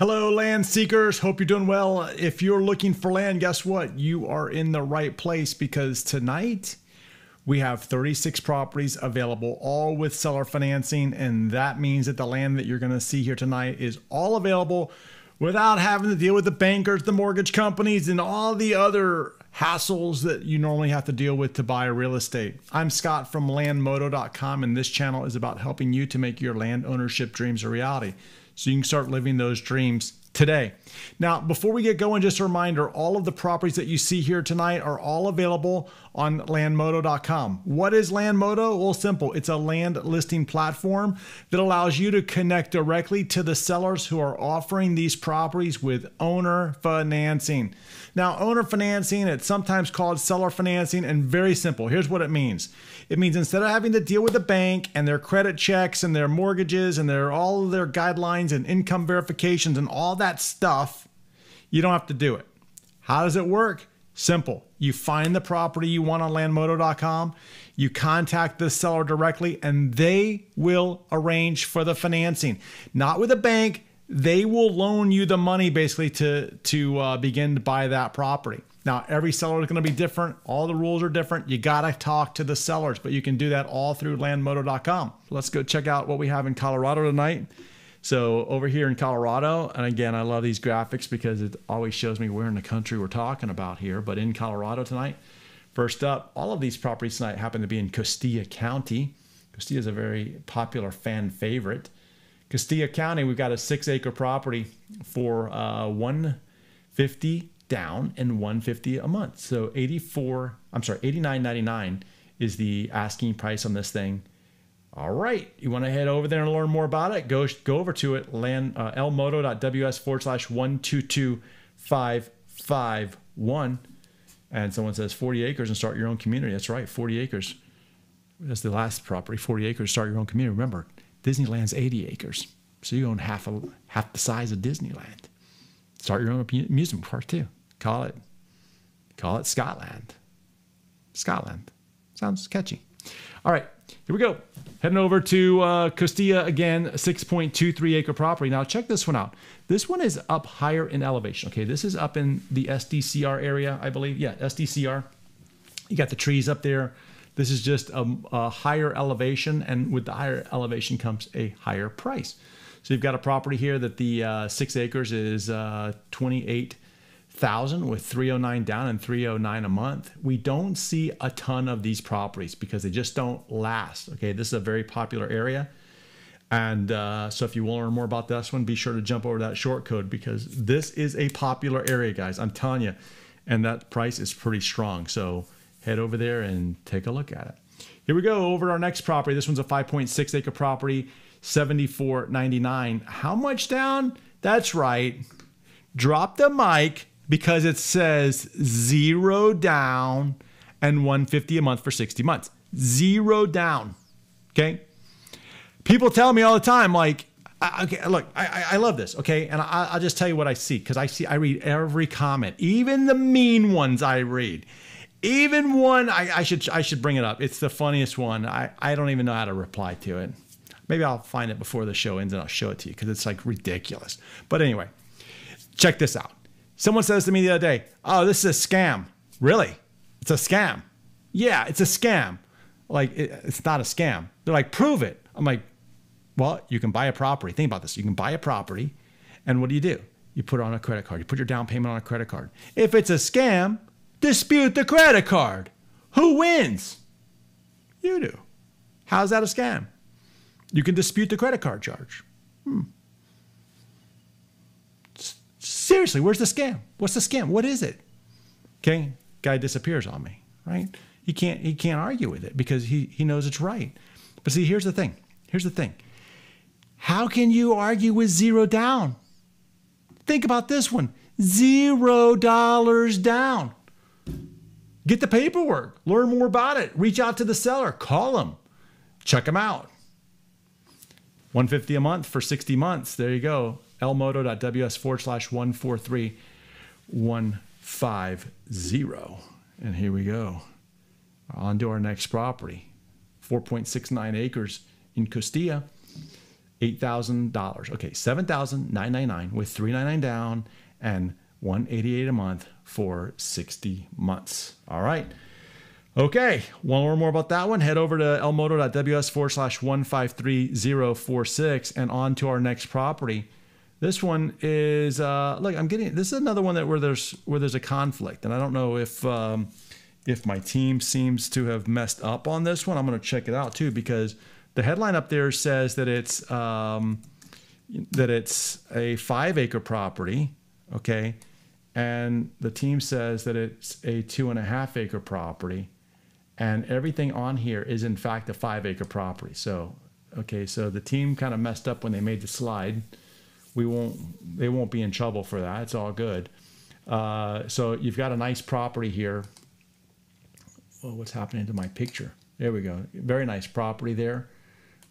Hello, land seekers. Hope you're doing well. If you're looking for land, guess what? You are in the right place because tonight we have 36 properties available, all with seller financing. And that means that the land that you're going to see here tonight is all available without having to deal with the bankers, the mortgage companies, and all the other hassles that you normally have to deal with to buy real estate. I'm Scott from landmodo.com, and this channel is about helping you to make your land ownership dreams a reality so you can start living those dreams today. Now, before we get going, just a reminder all of the properties that you see here tonight are all available on landmodo.com. What is Landmodo? Well, simple. It's a land listing platform that allows you to connect directly to the sellers who are offering these properties with owner financing. Now, owner financing, it's sometimes called seller financing, and very simple. Here's what it means it means instead of having to deal with the bank and their credit checks and their mortgages and their all of their guidelines and income verifications and all that stuff, you don't have to do it. How does it work? Simple. You find the property you want on landmodo.com, you contact the seller directly, and they will arrange for the financing. Not with a bank, they will loan you the money basically to to uh, begin to buy that property. Now, every seller is going to be different. All the rules are different. You got to talk to the sellers, but you can do that all through landmodo.com. Let's go check out what we have in Colorado tonight. So, over here in Colorado, and again, I love these graphics because it always shows me where in the country we're talking about here. But in Colorado tonight, first up, all of these properties tonight happen to be in Costilla County. Costilla is a very popular fan favorite. Costilla County, we've got a six acre property for uh, 150 down and 150 a month. So 84, I'm sorry, 89.99 is the asking price on this thing. All right, you want to head over there and learn more about it? Go go over to it, land uh, lmodo.ws forward slash one two two five five one, and someone says 40 acres and start your own community. That's right, 40 acres. That's the last property, 40 acres, start your own community. Remember, Disneyland's 80 acres. So you own half of half the size of Disneyland. Start your own amusement park too. Call it call it Scotland. Scotland. Sounds catchy. All right, here we go. Heading over to uh, Costilla again, 6.23 acre property. Now check this one out. This one is up higher in elevation. Okay, this is up in the SDCR area, I believe. Yeah, SDCR. You got the trees up there. This is just a, a, higher elevation, and with the higher elevation comes a higher price. So you've got a property here that the uh, six acres is uh, 28,000 with 309 down and 309 a month. We don't see a ton of these properties because they just don't last. Okay, this is a very popular area. And uh, so if you want to learn more about this one, be sure to jump over that short code because this is a popular area, guys. I'm telling you. And that price is pretty strong. So head over there and take a look at it. Here we go over our next property. This one's a 5.6 acre property, 74.99. How much down? That's right. Drop the mic because it says zero down and 150 a month for 60 months. Zero down. Okay. People tell me all the time, like, okay, look, I, I love this, okay, and I, will just tell you what I see because I see, I read every comment, even the mean ones I read. Even one, I, I, should I should bring it up. It's the funniest one. I, I don't even know how to reply to it. Maybe I'll find it before the show ends and I'll show it to you because it's like ridiculous. But anyway, check this out. Someone says to me the other day, "Oh, this is a scam." Really? It's a scam? Yeah, it's a scam. Like it, it's not a scam. They're like, "Prove it." I'm like, "Well, you can buy a property. Think about this. You can buy a property, and what do you do? You put it on a credit card. You put your down payment on a credit card. If it's a scam, dispute the credit card. Who wins? You do. How's that a scam? You can dispute the credit card charge. Hmm. Seriously, where's the scam? What's the scam? What is it? Okay, guy disappears on me, right? He can't he can't argue with it because he he knows it's right. But see, here's the thing. Here's the thing. How can you argue with zero down? Think about this one. Zero dollars down. Get the paperwork, learn more about it, reach out to the seller, call them, check them out. 150 a month for 60 months. There you go. lmodo.ws forward slash 143150. And here we go. On to our next property 4.69 acres in Costilla. $8,000. Okay, 7,999 with 399 down and 188 a month for 60 months. All right. Okay, want to learn more about that one? Head over to lmodo.ws forward slash 153046 and on to our next property. This one is uh, look. I'm getting this is another one that where there's where there's a conflict, and I don't know if um, if my team seems to have messed up on this one. I'm going to check it out too because the headline up there says that it's um, that it's a five acre property, okay, and the team says that it's a two and a half acre property, and everything on here is in fact a five acre property. So okay, so the team kind of messed up when they made the slide we won't they won't be in trouble for that. It's all good. Uh, so you've got a nice property here. Well, what's happening to my picture? There we go. Very nice property there.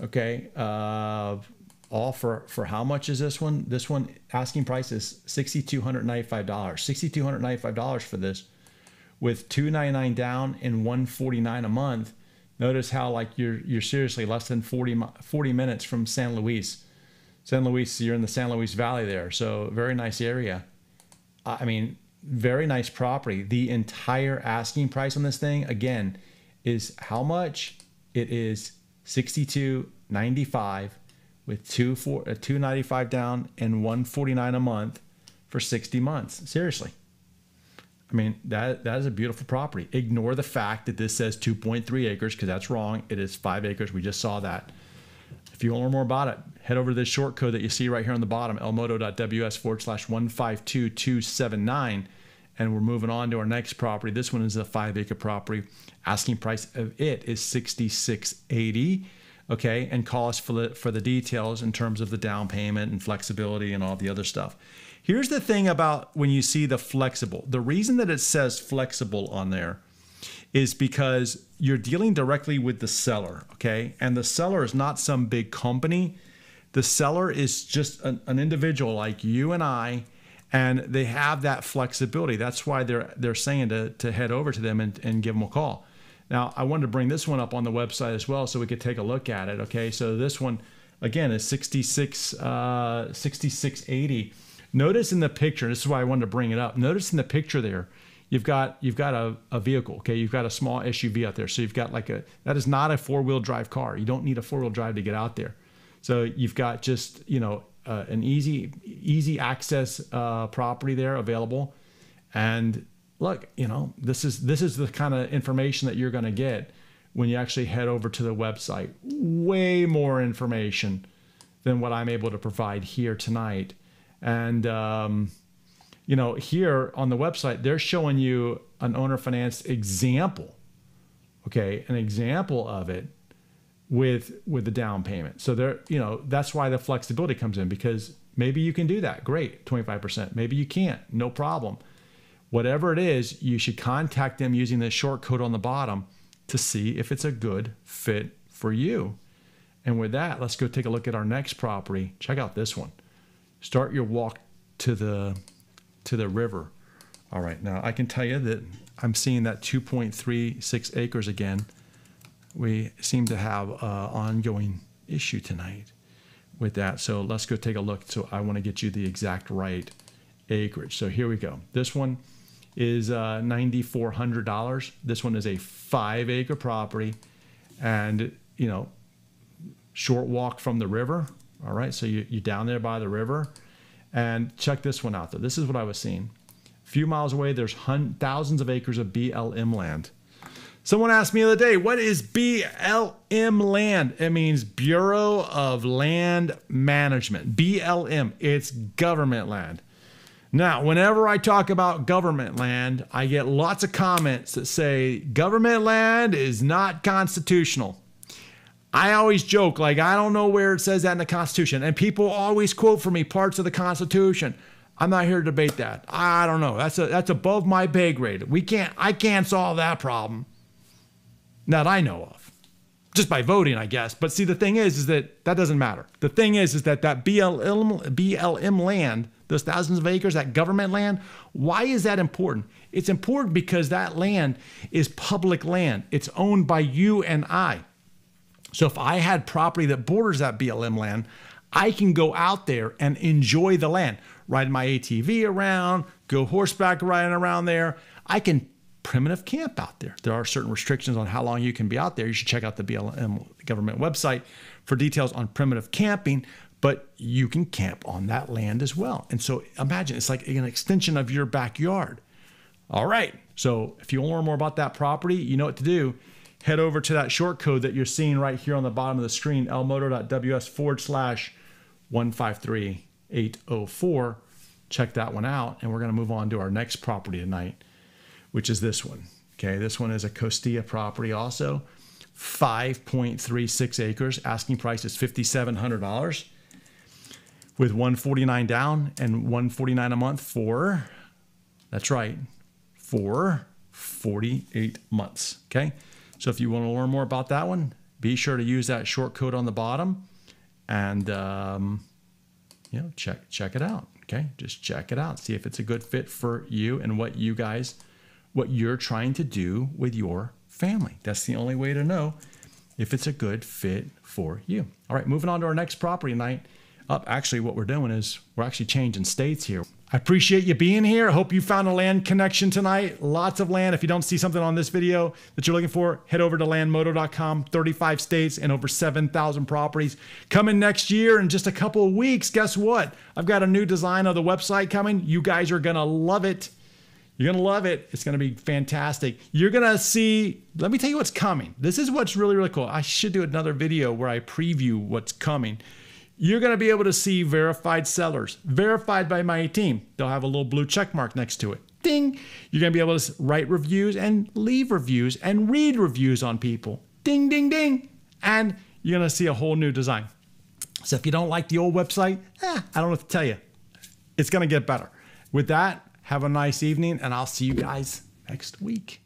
Okay. Uh, all for for how much is this one? This one asking price is sixty two hundred ninety five dollars. Sixty two hundred ninety five dollars for this, with two ninety nine down and one forty nine a month. Notice how like you're you're seriously less than 40, 40 minutes from San Luis. San Luis, you're in the San Luis Valley there. So very nice area. I mean, very nice property. The entire asking price on this thing, again, is how much? It is 62.95 with two four uh, 295 down and 149 a month for 60 months. Seriously. I mean, that that is a beautiful property. Ignore the fact that this says 2.3 acres because that's wrong. It is 5 acres. We just saw that. If you want to learn more about it, head over to this short code that you see right here on the bottom, lmodo.ws forward slash 152279. And we're moving on to our next property. This one is a five acre property. Asking price of it is 6680 okay and call us for the for the details in terms of the down payment and flexibility and all the other stuff here's the thing about when you see the flexible the reason that it says flexible on there is because you're dealing directly with the seller, okay? And the seller is not some big company. The seller is just an, an individual like you and I, and they have that flexibility. That's why they're they're saying to, to head over to them and, and give them a call. Now, I wanted to bring this one up on the website as well so we could take a look at it, okay? So this one, again, is 66, uh, 6680. Notice in the picture, this is why I wanted to bring it up. Notice in the picture there, you've got you've got a, a vehicle okay? You've got a small suv out there. So you've got like a that is not a four-wheel drive car. You don't need a four-wheel drive to get out there. So you've got just you know uh, an easy easy access uh, property there available. And look you know this is this is the kind of information that you're going to get when you actually head over to the website. Way more information than what i'm able to provide here tonight. And um, you know, here on the website, they're showing you an owner finance example. Okay, an example of it with with the down payment. So there, you know, that's why the flexibility comes in because maybe you can do that. Great, 25%. Maybe you can't. No problem. Whatever it is, you should contact them using the short code on the bottom to see if it's a good fit for you. And with that, let's go take a look at our next property. Check out this one. Start your walk to the to the river. All right, now I can tell you that I'm seeing that 2.36 acres again. We seem to have an ongoing issue tonight with that. So let's go take a look. So I want to get you the exact right acreage. So here we go. This one is uh, $9,400. This one is a five acre property and, you know, short walk from the river. All right, so you, you're down there by the river. And check this one out, though. This is what I was seeing. A few miles away, there's thousands of acres of BLM land. Someone asked me the other day, what is BLM land? It means Bureau of Land Management. BLM, it's government land. Now, whenever I talk about government land, I get lots of comments that say government land is not constitutional. I always joke, like, I don't know where it says that in the Constitution. And people always quote for me parts of the Constitution. I'm not here to debate that. I don't know. That's a, that's above my pay grade. We can't I can't solve that problem. That I know of. Just by voting, I guess. But see, the thing is, is that that doesn't matter. The thing is, is that that BLM, BLM land, those thousands of acres, that government land, why is that important? It's important because that land is public land. It's owned by you and I. So if I had property that borders that BLM land, I can go out there and enjoy the land, ride my ATV around, go horseback riding around there. I can primitive camp out there. There are certain restrictions on how long you can be out there. You should check out the BLM government website for details on primitive camping, but you can camp on that land as well. And so imagine it's like an extension of your backyard. All right. So if you want to learn more about that property, you know what to do. Head over to that short code that you're seeing right here on the bottom of the screen, lmodo.ws forward slash 153804. Check that one out. And we're going to move on to our next property tonight, which is this one. Okay. This one is a Costilla property also. 5.36 acres. Asking price is $5,700 with 149 down and 149 a month for, that's right, for 48 months. Okay. So if you want to learn more about that one, be sure to use that short code on the bottom and, um, you know, check, check it out. Okay. Just check it out. See if it's a good fit for you and what you guys, what you're trying to do with your family. That's the only way to know if it's a good fit for you. All right. Moving on to our next property night up. Actually, what we're doing is we're actually changing states here. I appreciate you being here. I hope you found a land connection tonight. Lots of land. If you don't see something on this video that you're looking for, head over to landmodo.com. 35 states and over 7,000 properties. Coming next year in just a couple of weeks. Guess what? I've got a new design of the website coming. You guys are going to love it. You're going to love it. It's going to be fantastic. You're going to see, let me tell you what's coming. This is what's really, really cool. I should do another video where I preview what's coming you're going to be able to see verified sellers, verified by my team. They'll have a little blue check mark next to it. Ding. You're going to be able to write reviews and leave reviews and read reviews on people. Ding, ding, ding. And you're going to see a whole new design. So if you don't like the old website, eh, I don't know what to tell you. It's going to get better. With that, have a nice evening, and I'll see you guys next week.